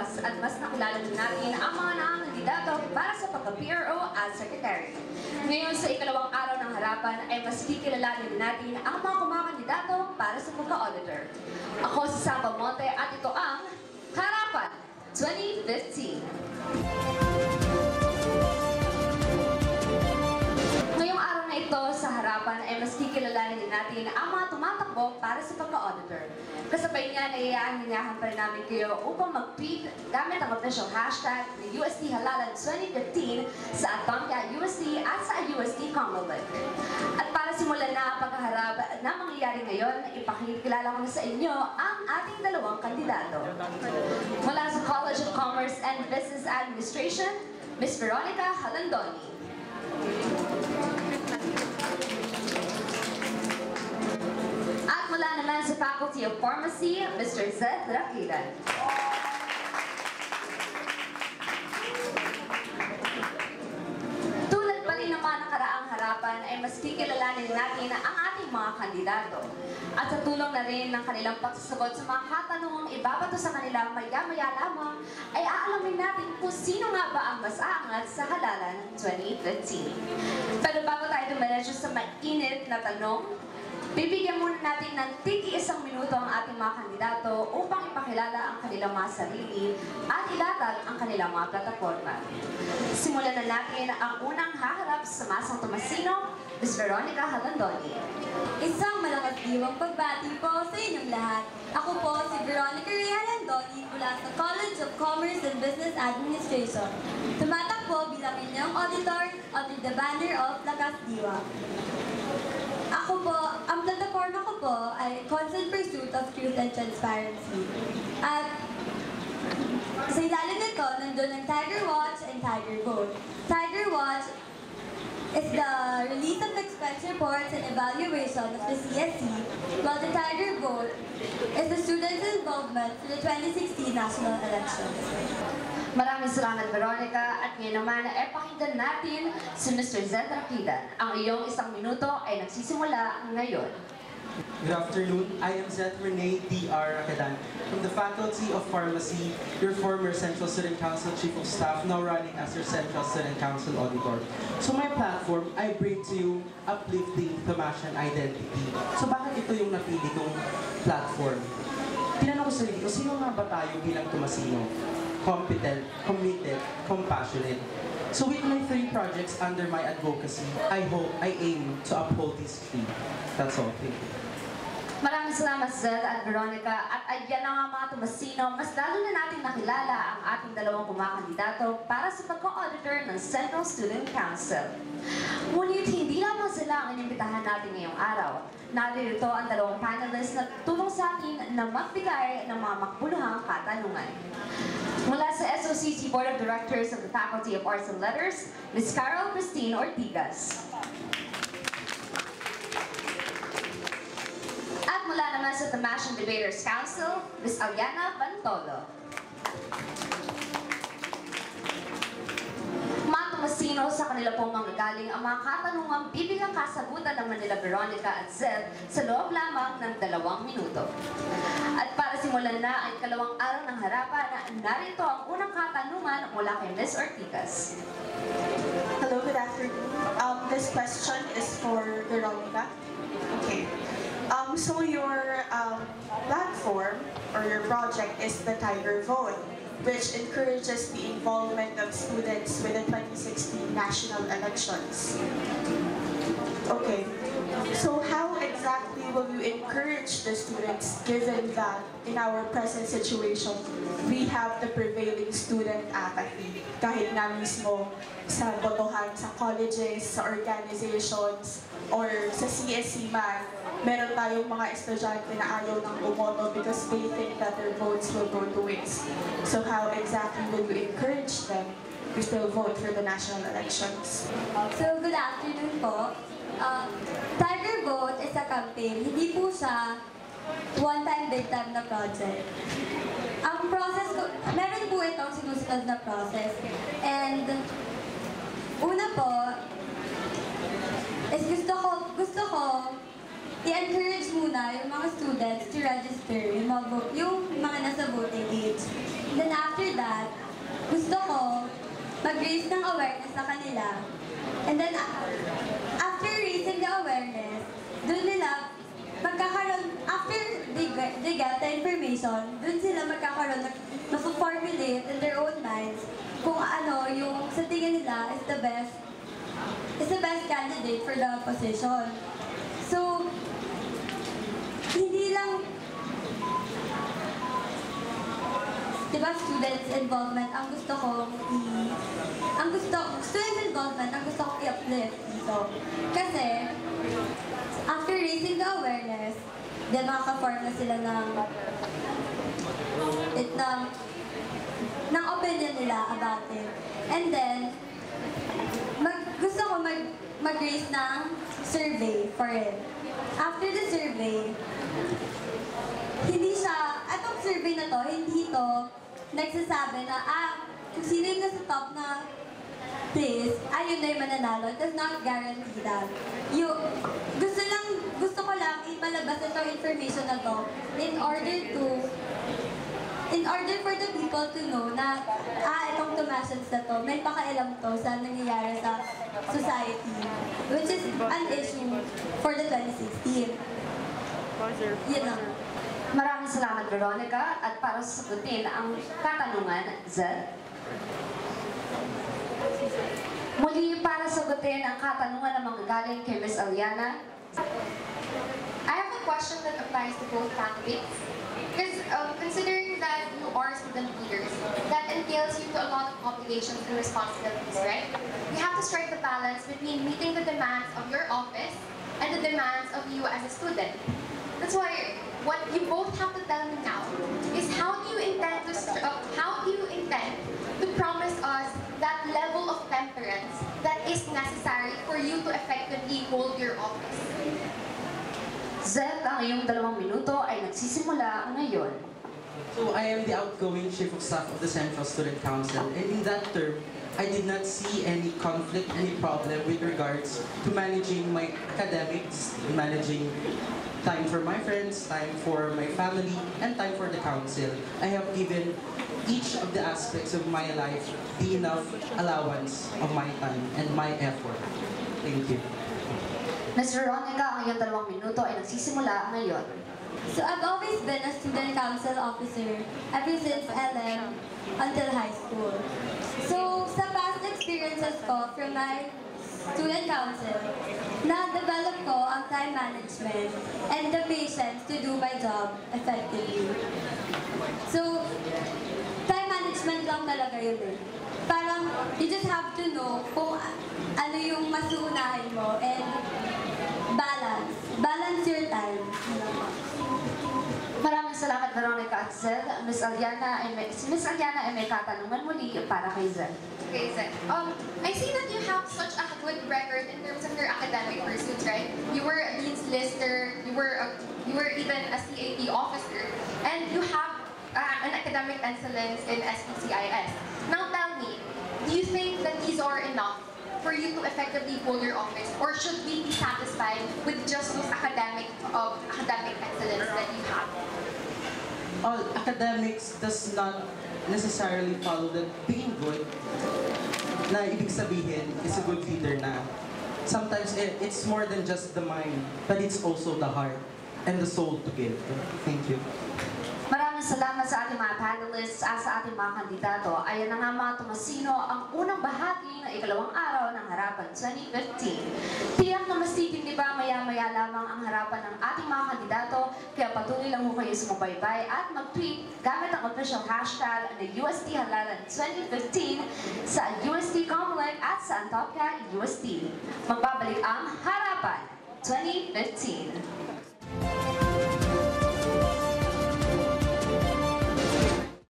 us at mas nakilala din natin ang mga nangangandidato para sa pagka-PRO at Secretary. Ngayon sa ikalawang araw ng harapan ay mas kikilalanin din natin ang mga kumakandidato para sa pagka-auditor. Ako si Samba Monte at ito ang Harapan 2015. Natin ang mga tumatakbo para sa pagka-auditor. Kasabay niya, naiyaanyahan pa rin namin kayo upang mag-tweet gamit ang official hashtag na USD Halalan 2015 sa Atomya USD at sa USD Commonwealth. At para simulan na pagkaharap na mangyayari ngayon, ipakikilala ko na sa inyo ang ating dalawang kandidato. Mula sa College of Commerce and Business Administration, Ms. Veronica Halandoni. Faculty of Pharmacy, Mr. Zed Rakidan. Tulad pa rin ng mga nakaraang harapan ay mas kikilalanin natin ang ating mga kandidato. At sa tulong na rin ng kanilang pagsasagot sa mga katanungang ibabato sa kanila maya-maya lamang, ay aalamin natin kung sino nga ba ang mas aangat sa halalan 2015. Pero bago tayo dumiretso sa mainit na tanong, Bibigyan muna natin ng tigi isang minuto ang ating mga kandidato upang ipakilala ang kanilang mga sarili at ilatag ang kanilang mga plataforma. Simulan na natin ang unang haharap sa Masang Tomasino, Ms. Veronica Halandoni. Isang malakas diwang pagbati po sa inyong lahat. Ako po si Veronica Ria Landoni mula sa College of Commerce and Business Administration. Tumatakbo bilang inyong auditor under the banner of Lakas Diwa. Ako po, ang plataforma ko po ay Constant Pursuit of Truth and Transparency. At sa ilalim nito, nandun ang Tiger Watch and Tiger Vote. Tiger Watch is the release of expense reports and evaluation of the CSC, while the Tiger Vote is the students' involvement for the 2016 national elections. Maraming salamat, Veronica. At ngayon naman, ay pakinggan natin si Mr. Zed Rakidan. Ang iyong isang minuto ay nagsisimula ngayon. Good afternoon. I am Zeth Rene D.R. Rakadan from the Faculty of Pharmacy, your former Central Student Council Chief of Staff, now running as your Central Student Council Auditor. So my platform, I bring to you uplifting Tomasian identity. So bakit ito yung napili kong platform? Tinanong ko sa sarili ko, sino nga ba tayo bilang Tomasino? Competent, committed, compassionate. So with my three projects under my advocacy, I hope I aim to uphold these three. That's all. Thank you. Maraming salamat, Zed at Veronica. At ayan na nga mga tumasino, mas lalo na natin nakilala ang ating dalawang kumakandidato para sa pagka-auditor ng Central Student Council. Ngunit hindi lamang sila ang inimbitahan natin ngayong araw. Naririto ang dalawang panelists na tulong sa atin na magbigay ng mga makbuluhang katanungan. Mula sa SOCC Board of Directors of the Faculty of Arts and Letters, Ms. Carol Christine Ortigas. Mula naman sa Tamasian Debaters Council, Ms. Aliana Bantolo. Mga tumasino sa kanila pong manggagaling ang mga katanungang bibilang kasagutan ng Manila Veronica at Zed sa loob lamang ng dalawang minuto. At para simulan na ang ikalawang araw ng harapan, narito ang unang katanungan mula kay Ms. Ortigas. Hello, good afternoon. Um, this question is for Veronica. Okay. Um, so your um, platform or your project is the Tiger Vote, which encourages the involvement of students with the 2016 national elections. Okay. So how exactly will you encourage the students given that in our present situation, we have the prevailing student apathy kahit na mismo sa botohan sa colleges, sa organizations, or sa CSC man, meron tayong mga estudyante na ayaw ng bumoto because they think that their votes will go to waste. So how exactly will you encourage them to still vote for the national elections? So, good afternoon po. Uh, Tiger Vote is a campaign. Hindi po siya one-time, big-time na project. Ang process ko, meron po itong sinusunod na process. And, una po, is gusto ko, gusto ko i-encourage muna yung mga students to register, yung mga, yung mga nasa voting age. Then after that, gusto ko mag-raise ng awareness sa kanila. And then, after raising the awareness, dun nila magkakaroon, after they get, they get the information, dun sila magkakaroon, ng formulate in their own minds kung ano yung sa tingin nila is the best is the best candidate for the position. So, hindi lang di ba students involvement ang gusto ko i ang gusto students involvement ang gusto ko i-uplift dito kasi after raising the awareness then makaka-form na sila ng it ng ng opinion nila about it and then mag, gusto ko mag, mag-raise ng survey for it. After the survey, hindi siya, atong survey na to, hindi to nagsasabi na, ah, kung sino yung nasa top na place, ayun na yung mananalo. It does not guarantee that. You, gusto lang, gusto ko lang imalabas itong information na to in order to in order for the people to know na, ah, itong Tomasans na to, may pakailam to sa nangyayari sa society, which is an issue for the 2016. Yun lang. Maraming salamat, Veronica. At para sagutin ang katanungan, Zed. Muli para sagutin ang katanungan ng manggagaling kay Ms. Aliana. I have a question that applies to both candidates. Because um, considering that you are student leaders, that entails you to a lot of obligations and responsibilities, right? You have to strike the balance between meeting the demands of your office and the demands of you as a student. That's why what you both have to tell me now is how do you intend to uh, how do you intend to promise us that level of temperance that is necessary for you to effectively hold your office? Zed, ang iyong dalawang minuto ay nagsisimula ngayon. So I am the outgoing Chief of Staff of the Central Student Council and in that term, I did not see any conflict, any problem with regards to managing my academics, managing time for my friends, time for my family, and time for the council. I have given each of the aspects of my life the enough allowance of my time and my effort. Thank you. Ms. Veronica, ang iyong dalawang minuto ay nagsisimula ngayon. So I've always been a student council officer ever since LM until high school. So sa past experiences ko from my student council, na-develop ko ang time management and the patience to do my job effectively. So, time management lang talaga yun eh. Parang, you just have to know kung ano yung mas uunahin mo and balance. Balance your time. Salamat, Veronica at Zed. Ms. Aliana si Ms. Aliana ay may katanungan muli para kay Zed. Okay, Zen. Um, I see that you have such a good record in terms of your academic pursuits, right? You were a dean's lister, you were a, you were even a CAT officer, and you have uh, an academic excellence in SPCIS. Now tell me, do you think that these are enough for you to effectively hold your office, or should we be satisfied with just those academic of academic excellence that you have? All academics does not necessarily follow that being good na ibig sabihin is a good leader na sometimes it, it's more than just the mind but it's also the heart and the soul to give. Thank you. Maraming salamat sa ating mga panelists at sa ating mga kandidato. Ayan na nga mga tumasino ang unang bahagi ng ikalawang araw ng Harapan 2015. Tiyak na mas ba maya-maya lamang ang harapan ng ating mga kandidato, kaya patuloy lang ho kayo sumubaybay at mag-tweet gamit ang official hashtag na UST Halalan 2015 sa UST Comelec at sa Antopia UST. Magbabalik ang Harapan 2015.